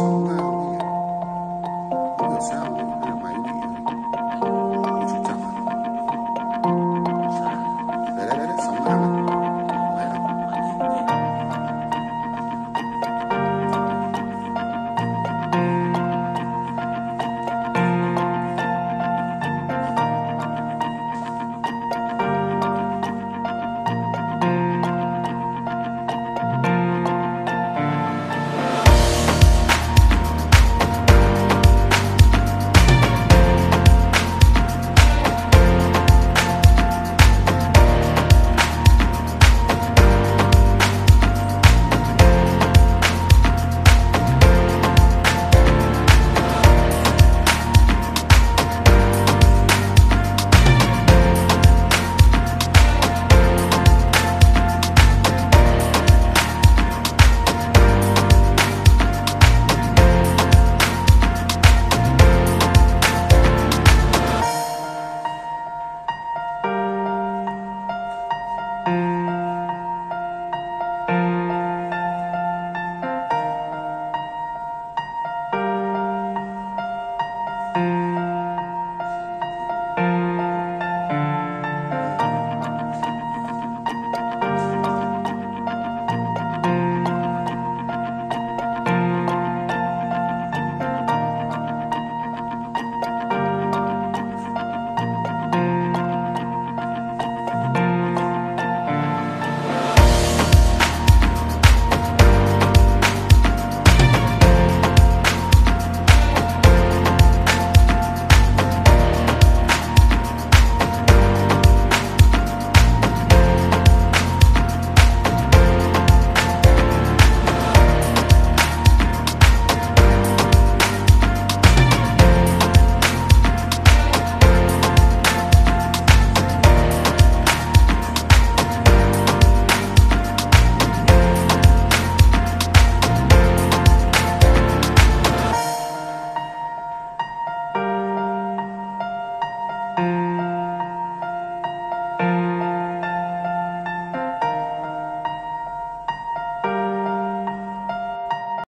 sound out. You got.